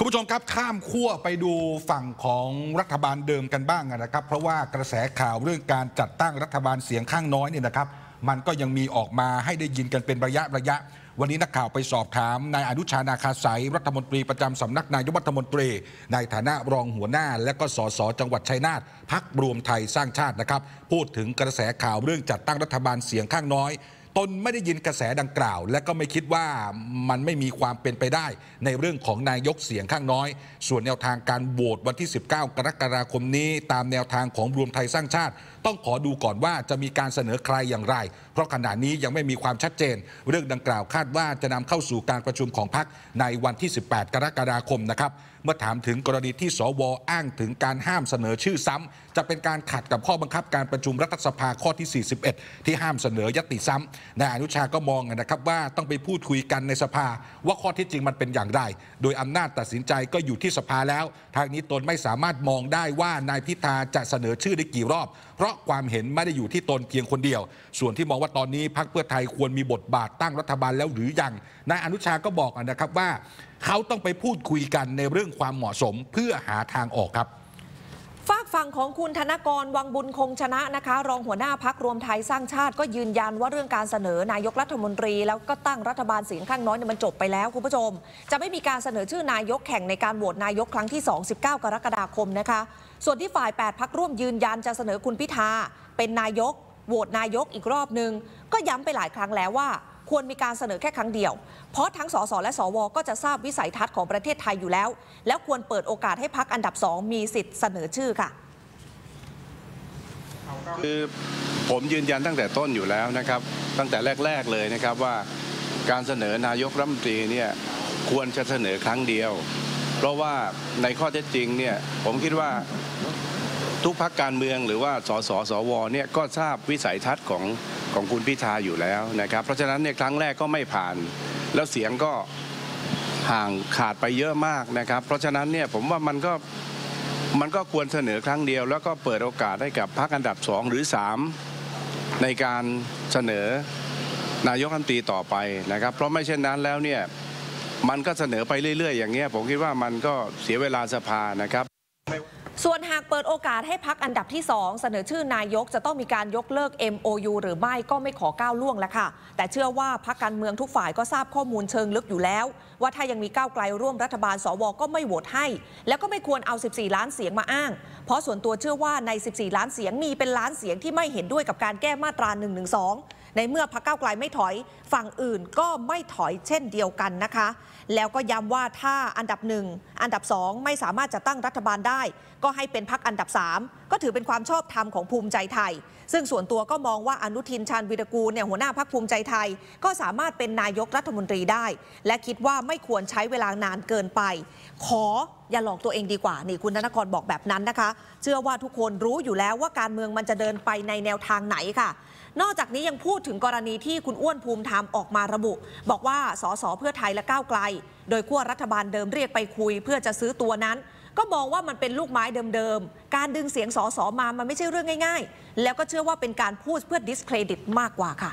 คุณผู้ชมครับข้ามขั้วไปดูฝั่งของรัฐบาลเดิมกันบ้างนะครับ เพราะว่ากระแสข่าวเรื่องการจัดตั้งรัฐบาลเสียงข้างน้อยเนี่ยนะครับ มันก็ยังมีออกมาให้ได้ยินกันเป็นระยะระยะ วันนี้นักข่าวไปสอบถามนายอนุชานาคาสายรัฐมนตรีประจำสำนักนายกรัฐมนตรี ในฐานะรองหัวหน้า และก็สสจังหวัดชัยนาทพักรวมไทยสร้างชาตินะครับ พูดถึงกระแสข่าวเรื่องจัดตั้งรัฐบาลเสียงข้างน้อย ตนไม่ได้ยินกระแสดังกล่าว และก็ไม่คิดว่ามันไม่มีความเป็นไปได้ ในเรื่องของนายกเสียงข้างน้อย ส่วนแนวทางการโหวตวันที่ 19 กรกฎาคมนี้ ตามแนวทางของรวมไทยสร้างชาติ ต้องขอดูก่อนว่าจะมีการเสนอใครอย่างไร เพราะขณะนี้ยังไม่มีความชัดเจน เรื่องดังกล่าวคาดว่าจะนำเข้าสู่การประชุมของพรรคในวันที่ 18 กรกฎาคมนะครับ มื่อถามถึงกรณีที่สวอ้างถึงการห้ามเสนอชื่อซ้ำจะเป็นการขัดกับข้อบังคับการประชุมรัฐสภาข้อที่ 41 ที่ห้ามเสนอยติซ้ำนายอนุชาก็มองนะครับว่าต้องไปพูดคุยกันในสภา ว่าข้อที่จริงมันเป็นอย่างไร โดยอำนาจตัดสินใจก็อยู่ที่สภาแล้ว ทางนี้ตนไม่สามารถมองได้ว่านายพิธาจะเสนอชื่อได้กี่รอบ เพราะความเห็นไม่ได้อยู่ที่ตนเพียงคนเดียว ส่วนที่มองว่าตอนนี้พรรคเพื่อไทยควรมีบทบาทตั้งรัฐบาลแล้วหรือยังนายอนุชาก็บอกนะครับว่า เขาต้องไปพูดคุยกันในเรื่องความเหมาะสมเพื่อหาทางออกครับฝากฝั่งของคุณธนกรวังบุญคงชนะนะคะ รองหัวหน้าพักรวมไทยสร้างชาติก็ยืนยันว่าเรื่องการเสนอนายกรัฐมนตรี แล้วก็ตั้งรัฐบาลเสียงข้างน้อยเนี่ยมันจบไปแล้วคุณผู้ชม จะไม่มีการเสนอชื่อนายกแข่งในการโหวตนายกครั้งที่ 2 19 กรกฎาคมนะคะ ส่วนที่ฝ่าย 8 พักร่วมยืนยันจะเสนอคุณพิธาเป็นนายกโหวตนายกอีกรอบหนึ่งก็ย้ำไปหลายครั้งแล้วว่า ควรมีการเสนอแค่ครั้งเดียว เพราะทั้งสสและสว ก็จะทราบวิสัยทัศน์ของประเทศไทยอยู่แล้ว แล้วควรเปิดโอกาสให้พักอันดับสองมีสิทธิ์เสนอชื่อค่ะคือผมยืนยันตั้งแต่ต้นอยู่แล้วนะครับ ตั้งแต่แรก ๆเลยนะครับว่าการเสนอนายกรัฐมนตรีเนี่ยควรจะเสนอครั้งเดียว เพราะว่าในข้อเท็จจริงเนี่ยผมคิดว่าทุกพักการเมืองหรือว่าสสสวเนี่ยก็ทราบวิสัยทัศน์ของ ของคุณพิธาอยู่แล้วนะครับ เพราะฉะนั้นเนี่ยครั้งแรกก็ไม่ผ่าน แล้วเสียงก็ห่างขาดไปเยอะมากนะครับ เพราะฉะนั้นเนี่ยผมว่ามันก็มันก็ควรเสนอครั้งเดียว แล้วก็เปิดโอกาสให้กับพรรคอันดับสองหรือสามในการเสนอนายกรัฐมนตรีต่อไปนะครับ เพราะไม่เช่นนั้นแล้วเนี่ยมันก็เสนอไปเรื่อยๆ อย่างเงี้ยผมคิดว่ามันก็เสียเวลาสภานะครับ ส่วนหากเปิดโอกาสให้พักอันดับที่ 2 เสนอชื่อนายกจะต้องมีการยกเลิก MOU หรือไม่ก็ไม่ขอก้าวล่วงแล้วค่ะ แต่เชื่อว่าพักการเมืองทุกฝ่ายก็ทราบข้อมูลเชิงลึกอยู่แล้ว ว่าถ้ายังมีก้าวไกลร่วมรัฐบาลสวก็ไม่โหวตให้ แล้วก็ไม่ควรเอา 14 ล้านเสียงมาอ้าง เพราะส่วนตัวเชื่อว่าใน 14 ล้านเสียงมีเป็นล้านเสียงที่ไม่เห็นด้วยกับการแก้มาตรา1นึ ในเมื่อพักเก้าวไกลไม่ถอยฝั่งอื่นก็ไม่ถอยเช่นเดียวกันนะคะ แล้วก็ย้ำว่าถ้าอันดับหนึ่งอันดับสองไม่สามารถจะตั้งรัฐบาลได้ ก็ให้เป็นพักอันดับ3 ก็ถือเป็นความชอบธรรมของภูมิใจไทย ซึ่งส่วนตัวก็มองว่าอนุทินชาญวิรกูลเนี่ยหัวหน้าพักภูมิใจไทย ก็สามารถเป็นนายกรัฐมนตรีได้ และคิดว่าไม่ควรใช้เวลานานเกินไป ขออย่าหลอกตัวเองดีกว่านี่คุณธนกรบอกแบบนั้นนะคะ เชื่อว่าทุกคนรู้อยู่แล้วว่าการเมืองมันจะเดินไปในแนวทางไหนค่ะนอกจากนี้ยังพูดถึงกรณีที่คุณอ้วนภูมิธรรมออกมาระบุ บอกว่าสสเพื่อไทยและก้าวไกล โดยขั้วรัฐบาลเดิมเรียกไปคุย เพื่อจะซื้อตัวนั้น ก็มองว่ามันเป็นลูกไม้เดิมๆ การดึงเสียงสอสอมามันไม่ใช่เรื่องง่าย ๆ แล้วก็เชื่อว่าเป็นการพูดเพื่อ discredit มากกว่าค่ะ